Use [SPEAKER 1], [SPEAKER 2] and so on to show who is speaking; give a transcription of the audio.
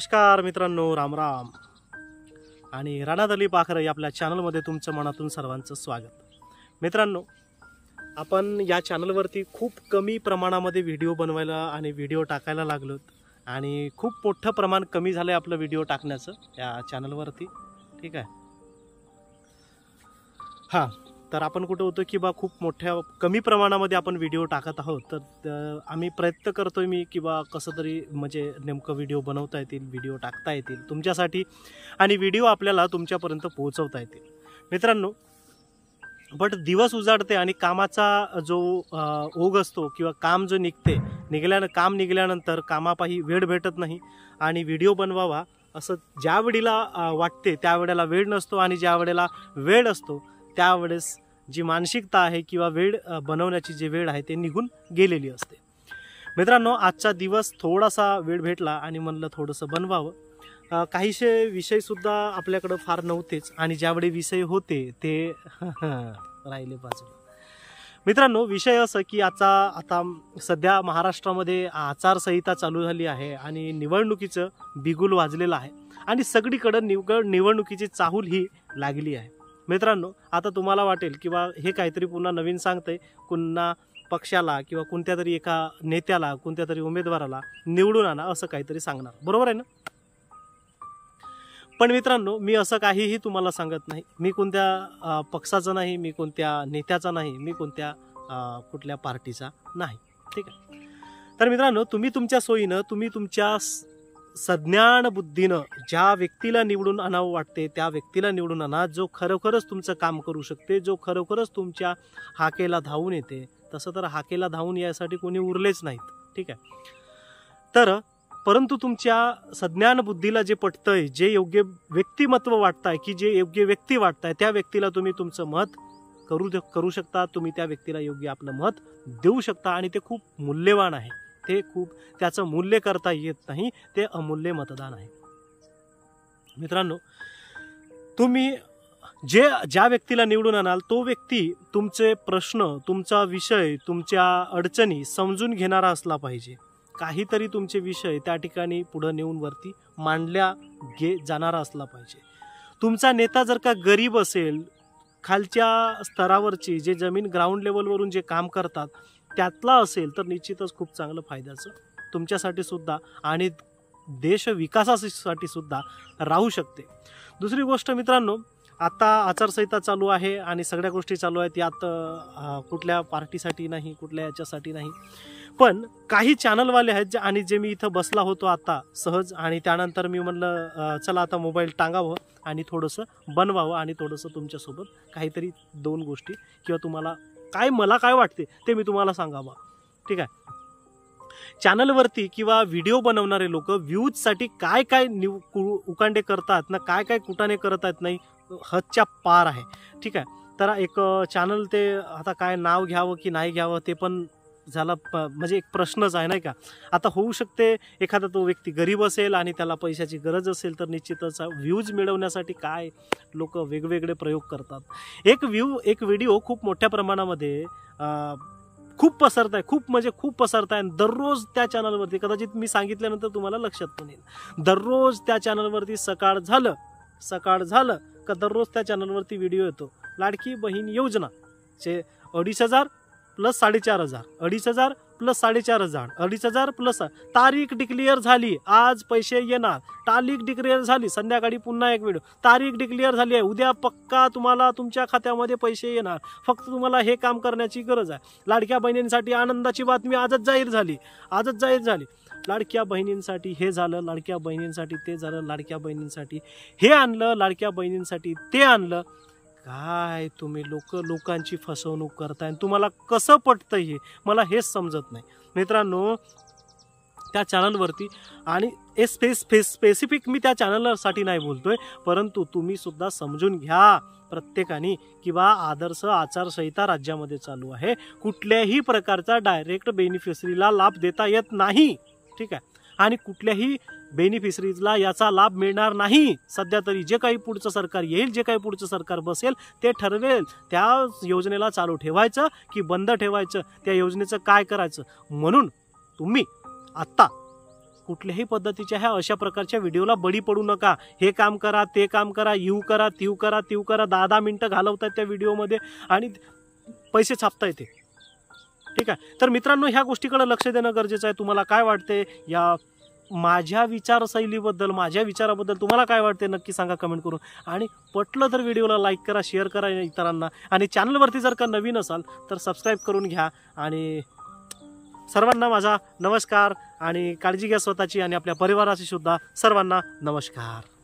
[SPEAKER 1] नमस्कार मित्रांनो राम राम. आणि राणादली पाखर या आपल्या चॅनलमध्ये तुमचं मनातून सर्वांचं स्वागत. मित्रांनो आपण या चॅनलवरती खूप कमी प्रमाणामध्ये व्हिडिओ बनवायला आणि व्हिडिओ टाकायला लागलोत. आणि खूप मोठं प्रमाण कमी झालं आहे आपलं व्हिडिओ टाकण्याचं या चॅनलवरती. ठीक आहे? हां. तर आपण कुठं होतो की बा खूप मोठ्या कमी प्रमाणामध्ये आपण व्हिडिओ टाकत आहोत. तर आम्ही प्रयत्न करतोय मी की बा कसं तरी म्हणजे नेमकं व्हिडिओ बनवता येतील व्हिडिओ टाकता येतील तुमच्यासाठी आणि व्हिडिओ आपल्याला तुमच्यापर्यंत पोहोचवता येतील. मित्रांनो बट दिवस उजाडते आणि कामाचा जो ओघ असतो किंवा काम जो निघते निघल्यानं काम निघाल्यानंतर कामापायी वेळ भेटत नाही आणि व्हिडिओ बनवावा असं ज्या वेळेला वाटते वाटते त्यावेळेला वेळ नसतो आणि ज्या वेळेला वेळ असतो त्यावेळेस जी मानसिकता आहे किंवा वेळ बनवण्याची जी वेळ आहे ते निघून गेलेली असते. मित्रांनो आजचा दिवस थोडासा वेळ भेटला आणि म्हणलं थोडंसं बनवावं. काहीसे विषयसुद्धा आपल्याकडं फार नव्हतेच आणि ज्यावेळी विषय होते ते राहिले बाजूला मित्रांनो विषय असं की आता आता सध्या महाराष्ट्रामध्ये आचारसंहिता चालू झाली आहे आणि निवडणुकीचं बिगुल वाजलेलं आहे आणि सगळीकडं निवड निवडणुकीची चाहूल ही लागली आहे. मित्रांनो आता तुम्हाला वाटेल किंवा हे काहीतरी पुन्हा नवीन सांगतंय पुन्हा पक्षाला किंवा कोणत्या तरी एका नेत्याला कोणत्या तरी उमेदवाराला निवडून आणा असं काहीतरी सांगणार. बरोबर आहे ना? पण मित्रांनो मी असं काहीही तुम्हाला सांगत नाही. मी कोणत्या पक्षाचा नाही मी कोणत्या नेत्याचा नाही मी कोणत्या कुठल्या पार्टीचा नाही. ठीक आहे? तर मित्रांनो तुम्ही तुमच्या सोयीनं तुम्ही तुमच्या सज्ञान बुद्धीनं ज्या व्यक्तीला निवडून आणावं वाटते त्या व्यक्तीला निवडून आणा. जो खरोखरच तुमचं काम करू शकते जो खरोखरच तुमच्या हाकेला धावून येते तसं तर हाकेला धावून यासाठी कोणी उरलेच नाहीत. ठीक आहे? तर परंतु तुमच्या सज्ञान बुद्धीला जे पटतंय जे योग्य व्यक्तिमत्व वाटतंय की जे योग्य व्यक्ती वाटताय त्या व्यक्तीला तुम्ही तुमचं मत करू करू शकता. तुम्ही त्या व्यक्तीला योग्य आपलं मत देऊ शकता आणि ते खूप मूल्यवान आहे. ते खूप त्याचं मूल्य करता येत नाही ते अमूल्य मतदान आहे. मित्रांनो तुम्ही जे ज्या व्यक्तीला निवडून आणाल तो व्यक्ती तुमचे प्रश्न तुमचा विषय तुमच्या अडचणी समजून घेणारा असला पाहिजे. काहीतरी तुमचे विषय त्या ठिकाणी पुढं नेऊन वरती मांडल्या गे जाणारा असला पाहिजे. तुमचा नेता जर का गरीब असेल खालच्या स्तरावरची जे जमीन ग्राउंड लेवलवरून जे काम करतात त्यातला असेल तर निश्चितच खूप चांगलं फायद्याचं. तुमच्यासाठी सुद्धा आणि देश विकासासाठी सुद्धा राहू शकते. दुसरी गोष्ट मित्रांनो आता आचारसंहिता चालू आहे आणि सगळ्या गोष्टी चालू आहेत. यात कुठल्या पार्टीसाठी नाही कुठल्या याच्यासाठी नाही. पण काही चॅनलवाले आहेत जे आणि जे मी इथं बसला होतो आता सहज आणि त्यानंतर मी म्हणलं चला आता मोबाईल टांगावं आणि थोडंसं बनवावं आणि थोडंसं तुमच्यासोबत काहीतरी दोन गोष्टी किंवा तुम्हाला काय मला काय वाटते ते मी तुम्हाला सांगावं. ठीक आहे? चॅनलवरती किंवा व्हिडिओ बनवणारे लोक व्ह्यूजसाठी काय काय निव उकांडे करतात ना काय काय कुटाने करत आहेत नाही हदच्या पार आहे. ठीक आहे? तर एक चॅनल ते आता काय नाव घ्यावं की नाही घ्यावं ते पण झाला प- म्हणजे एक प्रश्नच आहे नाही का? आता होऊ शकते एखादा तो व्यक्ती गरीब असेल आणि त्याला पैशाची गरज असेल तर निश्चितच व्ह्यूज मिळवण्यासाठी काय लोक वेगवेगळे प्रयोग करतात. एक व्ह्यू एक व्हिडिओ खूप मोठ्या प्रमाणामध्ये खूप पसरत आहे खूप म्हणजे खूप पसरत आहे आणि दररोज त्या चॅनलवरती कदाचित मी सांगितल्यानंतर तुम्हाला लक्षात पण येईल. दररोज त्या चॅनलवरती सकाळ झालं सकाळ झालं का दररोज त्या चॅनलवरती व्हिडिओ येतो? लाडकी बहीण योजना चे अडीच हजार प्लस साडेचार हजार. अडीच हजार प्लस साडेचार हजार. अडीच हजार प्लस तारीख डिक्लेअर झाली. आज पैसे येणार. तारीख डिक्लेअर झाली. संध्याकाळी पुन्हा एक व्हिडिओ तारीख डिक्लेअर झाली आहे. उद्या पक्का तुम्हाला तुमच्या खात्यामध्ये पैसे येणार. फक्त तुम्हाला हे काम करण्याची गरज आहे. लाडक्या बहिणींसाठी आनंदाची बातमी आजच जाहीर झाली. आजच जाहीर झाली. लाडक्या बहिणींसाठी हे झालं. लाडक्या बहिणींसाठी ते झालं. लाडक्या बहिणींसाठी हे आणलं. लाडक्या बहिणींसाठी ते आणलं. काय तुम्ही लोक लोकांची फसवणूक करताय आणि तुम्हाला कसं पटतं हे? मला हेच समजत नाही. मित्रांनो त्या चॅनलवरती आणि हे स्पेस स्पेस स्पेसिफिक मी त्या चॅनलसाठी नाही बोलतोय परंतु तुम्ही सुद्धा समजून घ्या प्रत्येकाने किंवा आदर्श आचारसंहिता राज्यामध्ये चालू आहे. कुठल्याही प्रकारचा डायरेक्ट बेनिफिशरीला लाभ देता येत नाही. ठीक आहे? आणि कुठल्याही बेनिफिशरीजला याचा लाभ मिळणार नाही. सध्या तरी जे काही पुढचं सरकार येईल जे काही पुढचं सरकार बसेल ते ठरवेल. त्या योजनेला चालू ठेवायचं की बंद ठेवायचं? त्या योजनेचं काय करायचं? म्हणून तुम्ही आत्ता कुठल्याही पद्धतीच्या ह्या अशा प्रकारच्या व्हिडिओला बळी पडू नका. हे काम करा ते काम करा यू करा तीव करा तीव करा. दहा दहा मिनटं घालवतात त्या व्हिडिओमध्ये आणि पैसे छापता येते. ठीक आहे. तर मित्रांनो ह्या गोष्टीकडे लक्ष देणं गरजेचं आहे. तुम्हाला काय वाटते? या माझ्या विचारशैलीबद्दल माझ्या विचाराबद्दल तुम्हाला काय वाटते? नक्की सांगा कमेंट करून. आणि पटलं तर व्हिडिओला लाईक करा शेअर करा इतरांना. आणि चॅनलवरती जर का नवीन असाल तर सबस्क्राईब करून घ्या. आणि सर्वांना माझा नमस्कार. आणि काळजी घ्या स्वतःची आणि आपल्या परिवाराची सुद्धा. सर्वांना नमस्कार.